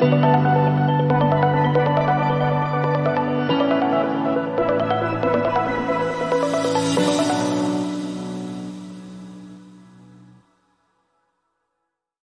Música